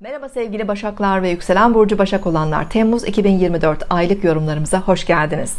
Merhaba sevgili Başaklar ve yükselen burcu Başak olanlar. Temmuz 2024 aylık yorumlarımıza hoş geldiniz.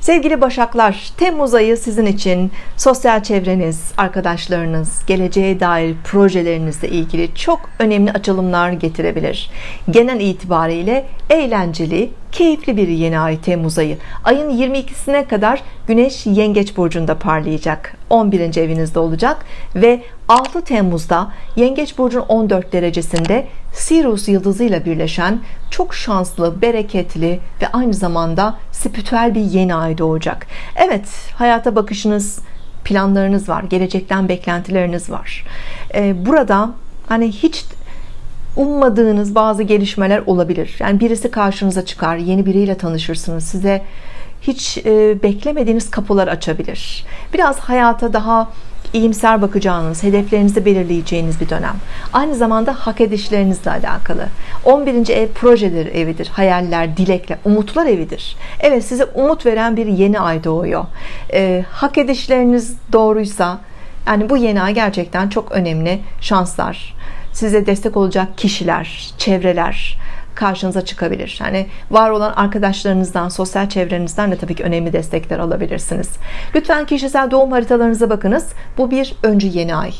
Sevgili Başaklar, Temmuz ayı sizin için sosyal çevreniz, arkadaşlarınız, geleceğe dair projelerinizle ilgili çok önemli açılımlar getirebilir. Genel itibariyle eğlenceli, keyifli bir yeni ay Temmuz ayı. Ayın 22'sine kadar Güneş Yengeç burcunda parlayacak. 11. evinizde olacak ve 6 Temmuz'da Yengeç burcun 14 derecesinde Sirius yıldızıyla birleşen çok şanslı, bereketli ve aynı zamanda spiritüel bir yeni ay doğacak. Evet, hayata bakışınız, planlarınız var, gelecekten beklentileriniz var. Ee, burada hani hiç ummadığınız bazı gelişmeler olabilir. Yani birisi karşınıza çıkar, yeni biriyle tanışırsınız. Size hiç e, beklemediğiniz kapılar açabilir. Biraz hayata daha iyimser bakacağınız, hedeflerinizi belirleyeceğiniz bir dönem. Aynı zamanda hak edişlerinizle alakalı. 11. ev projeleri evidir. Hayaller, dilekler, umutlar evidir. Evet size umut veren bir yeni ay doğuyor. E, hak edişleriniz doğruysa yani bu yeni ay gerçekten çok önemli şanslar. Size destek olacak kişiler, çevreler, karşınıza çıkabilir. Yani var olan arkadaşlarınızdan, sosyal çevrenizden de tabii ki önemli destekler alabilirsiniz. Lütfen kişisel doğum haritalarınıza bakınız. Bu bir öncü yeni ay.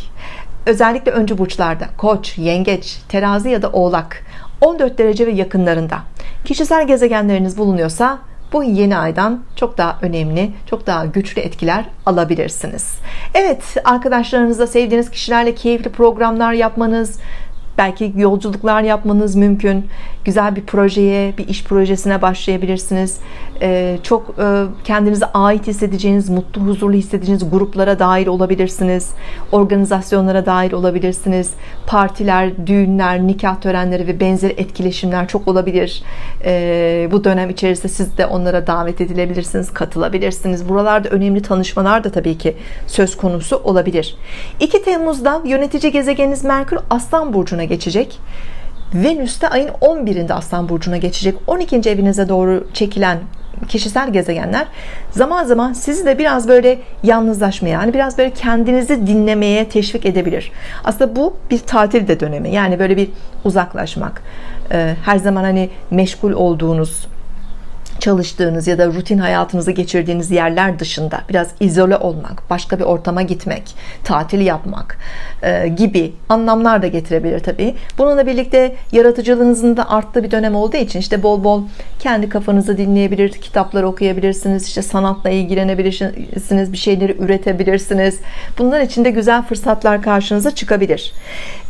Özellikle öncü burçlarda Koç, Yengeç, Terazi ya da Oğlak 14 derece ve yakınlarında kişisel gezegenleriniz bulunuyorsa bu yeni aydan çok daha önemli, çok daha güçlü etkiler alabilirsiniz. Evet, arkadaşlarınızla, sevdiğiniz kişilerle keyifli programlar yapmanız, belki yolculuklar yapmanız mümkün. Güzel bir projeye bir iş projesine başlayabilirsiniz. Ee, çok e, kendinize ait hissedeceğiniz mutlu huzurlu hissedeceğiniz gruplara dahil olabilirsiniz. Organizasyonlara dahil olabilirsiniz. Partiler düğünler nikah törenleri ve benzeri etkileşimler çok olabilir. Ee, bu dönem içerisinde siz de onlara davet edilebilirsiniz katılabilirsiniz. Buralarda önemli tanışmalar da tabii ki söz konusu olabilir. 2 Temmuz'da yönetici gezegeniniz Merkür Aslan Burcu'na geçecek. Venüs de ayın 11'inde Aslan Burcu'na geçecek. 12. evinize doğru çekilen kişisel gezegenler zaman zaman sizi de biraz böyle yalnızlaşmaya yani biraz böyle kendinizi dinlemeye teşvik edebilir. Aslında bu bir tatil de dönemi. Yani böyle bir uzaklaşmak. Her zaman hani meşgul olduğunuz çalıştığınız ya da rutin hayatınızı geçirdiğiniz yerler dışında biraz izole olmak, başka bir ortama gitmek, tatil yapmak e, gibi anlamlar da getirebilir tabii. Bununla birlikte yaratıcılığınızın da arttığı bir dönem olduğu için işte bol bol kendi kafanızı dinleyebilir, kitaplar okuyabilirsiniz, işte sanatla ilgilenebilirsiniz, bir şeyleri üretebilirsiniz. Bunlar için de güzel fırsatlar karşınıza çıkabilir.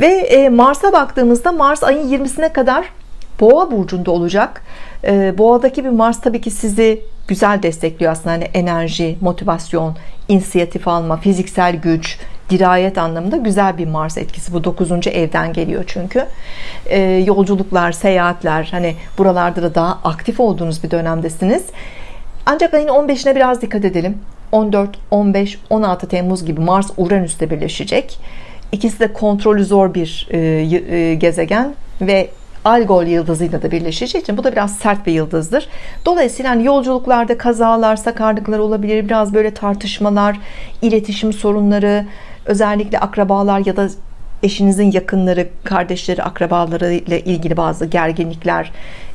Ve e, Mars'a baktığımızda Mars ayın 20'sine kadar Boğa burcunda olacak. Ee, boğa'daki bir Mars tabii ki sizi güzel destekliyor aslında. Hani enerji, motivasyon, inisiyatif alma, fiziksel güç, dirayet anlamında güzel bir Mars etkisi. Bu 9. evden geliyor çünkü. Ee, yolculuklar, seyahatler, hani buralarda da daha aktif olduğunuz bir dönemdesiniz. Ancak ayın 15'ine biraz dikkat edelim. 14, 15, 16 Temmuz gibi Mars Uranüs'te birleşecek. İkisi de kontrolü zor bir e, e, gezegen ve Algol yıldızıyla da birleşeceği için bu da biraz sert bir yıldızdır. Dolayısıyla hani yolculuklarda kazalar, sakarlıklar olabilir. Biraz böyle tartışmalar, iletişim sorunları, özellikle akrabalar ya da eşinizin yakınları, kardeşleri, akrabaları ile ilgili bazı gerginlikler,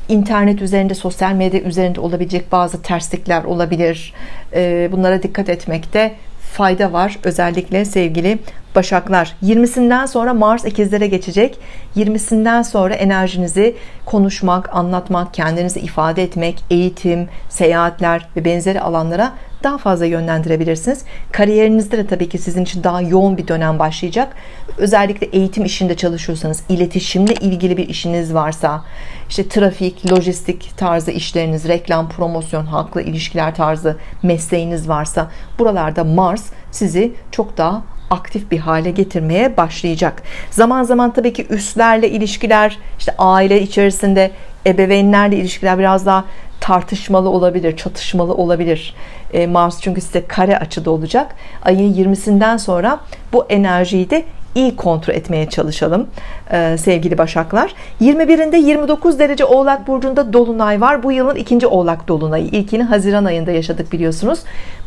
internet üzerinde, sosyal medya üzerinde olabilecek bazı terslikler olabilir. Ee, bunlara dikkat etmekte fayda var. Özellikle sevgili Başaklar 20'sinden sonra Mars ikizlere geçecek 20'sinden sonra enerjinizi konuşmak, anlatmak, kendinizi ifade etmek, eğitim, seyahatler ve benzeri alanlara daha fazla yönlendirebilirsiniz. Kariyerinizde de tabii ki sizin için daha yoğun bir dönem başlayacak. Özellikle eğitim işinde çalışıyorsanız, iletişimle ilgili bir işiniz varsa, işte trafik, lojistik tarzı işleriniz, reklam, promosyon, halkla ilişkiler tarzı mesleğiniz varsa buralarda Mars sizi çok daha aktif bir hale getirmeye başlayacak. Zaman zaman tabii ki üstlerle ilişkiler, işte aile içerisinde ebeveynlerle ilişkiler biraz daha tartışmalı olabilir, çatışmalı olabilir. E, Mars çünkü size kare açıda olacak. Ayın 20'sinden sonra bu enerjiyi de iyi kontrol etmeye çalışalım e, sevgili Başaklar. 21'inde 29 derece Oğlak Burcu'nda Dolunay var. Bu yılın ikinci Oğlak Dolunayı. İlkini Haziran ayında yaşadık biliyorsunuz.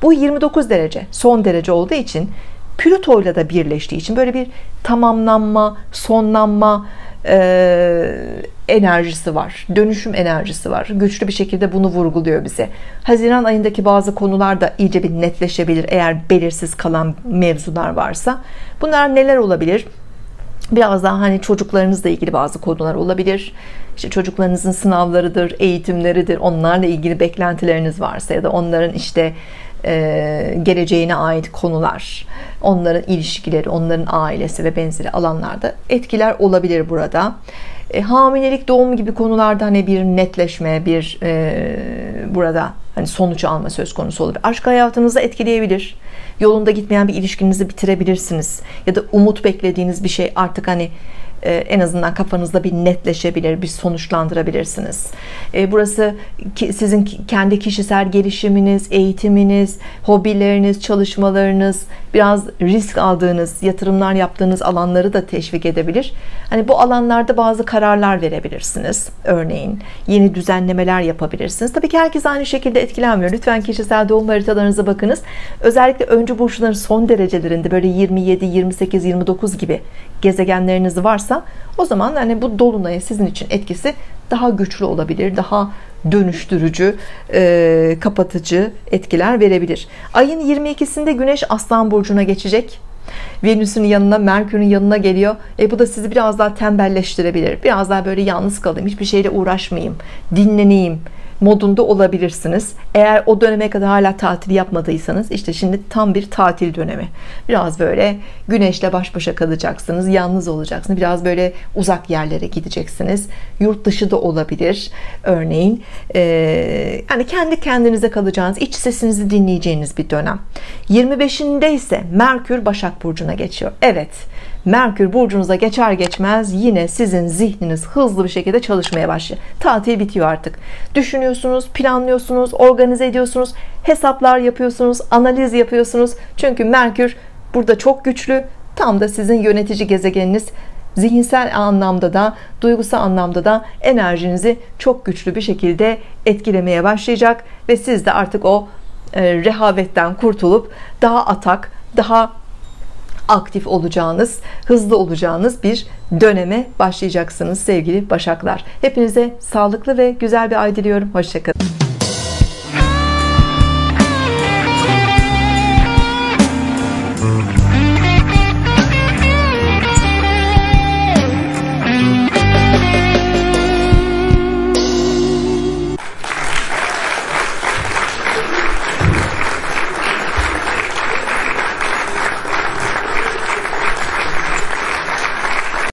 Bu 29 derece son derece olduğu için Plüto ile de birleştiği için böyle bir tamamlanma, sonlanma, e, enerjisi var. Dönüşüm enerjisi var. Güçlü bir şekilde bunu vurguluyor bize. Haziran ayındaki bazı konular da iyice bir netleşebilir eğer belirsiz kalan mevzular varsa. Bunlar neler olabilir? Biraz daha hani çocuklarınızla ilgili bazı konular olabilir. İşte çocuklarınızın sınavlarıdır eğitimleridir. Onlarla ilgili beklentileriniz varsa ya da onların işte e, geleceğine ait konular onların ilişkileri onların ailesi ve benzeri alanlarda etkiler olabilir burada. E, hamilelik doğum gibi konularda hani bir netleşme bir e, burada hani sonuç alma söz konusu olabilir. Aşk hayatınızı etkileyebilir. Yolunda gitmeyen bir ilişkinizi bitirebilirsiniz. Ya da umut beklediğiniz bir şey artık hani e, en azından kafanızda bir netleşebilir bir sonuçlandırabilirsiniz. E, burası sizin kendi kişisel gelişiminiz eğitiminiz hobileriniz çalışmalarınız biraz risk aldığınız yatırımlar yaptığınız alanları da teşvik edebilir. Hani bu alanlarda bazı kararlar verebilirsiniz örneğin. Yeni düzenlemeler yapabilirsiniz. Tabii ki herkes aynı şekilde etkilenmiyor. Lütfen kişisel doğum haritalarınıza bakınız. Özellikle öncü burçların son derecelerinde böyle 27 28 29 gibi gezegenleriniz varsa o zaman hani bu dolunaya sizin için etkisi daha güçlü olabilir daha dönüştürücü e, kapatıcı etkiler verebilir. Ayın 22'sinde Güneş Aslan Burcu'na geçecek. Venüs'ün yanına Merkür'ün yanına geliyor. E bu da sizi biraz daha tembelleştirebilir. Biraz daha böyle yalnız kalayım hiçbir şeyle uğraşmayayım dinleneyim modunda olabilirsiniz. Eğer o döneme kadar hala tatil yapmadıysanız işte şimdi tam bir tatil dönemi. Biraz böyle güneşle baş başa kalacaksınız yalnız olacaksınız. Biraz böyle uzak yerlere gideceksiniz. Yurt dışı da olabilir. Örneğin ee, yani kendi kendinize kalacağınız iç sesinizi dinleyeceğiniz bir dönem. 25'inde ise Merkür Başak Burcu'na geçiyor. Evet Merkür burcunuza geçer geçmez yine sizin zihniniz hızlı bir şekilde çalışmaya başlıyor. Tatil bitiyor artık. Düşünüyorsunuz planlıyorsunuz organize ediyorsunuz hesaplar yapıyorsunuz analiz yapıyorsunuz. Çünkü Merkür burada çok güçlü. Tam da sizin yönetici gezegeniniz. Zihinsel anlamda da duygusal anlamda da enerjinizi çok güçlü bir şekilde etkilemeye başlayacak. Ve siz de artık o e, rehavetten kurtulup daha atak daha aktif olacağınız, hızlı olacağınız bir döneme başlayacaksınız sevgili Başaklar. Hepinize sağlıklı ve güzel bir ay diliyorum. Hoşçakalın.